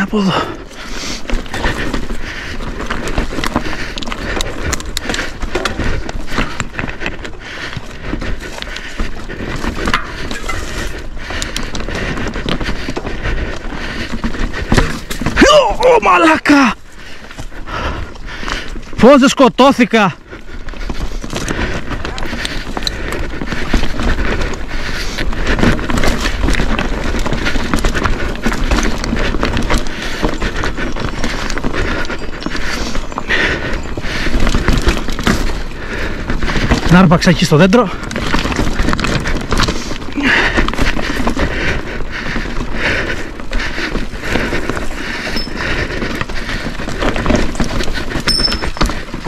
Ah, pousou. Oh, malaca! Fontes escotófica. Δεν σκοτώθηκα! Να άρπαξα εκεί στο δέντρο.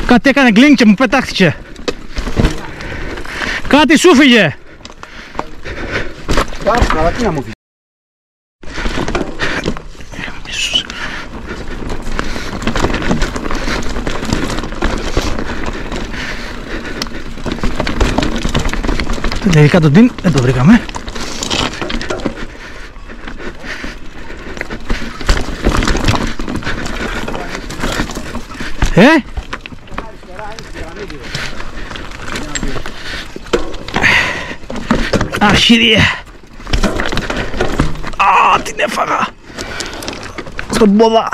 Κάτι έκανε γκλίνγκ και μου πετάχτηκε. Κάτι σου 'φυγε. Κάτσε, αλλά τι να μου Τελικά τον Τιν δεν το βρήκαμε. Ε! Αχυρία! Α, την έφαγα! Στον πόδα!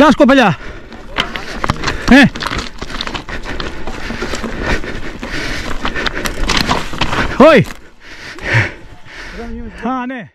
Dá scopagliare. Eh. Oi. Ah, né?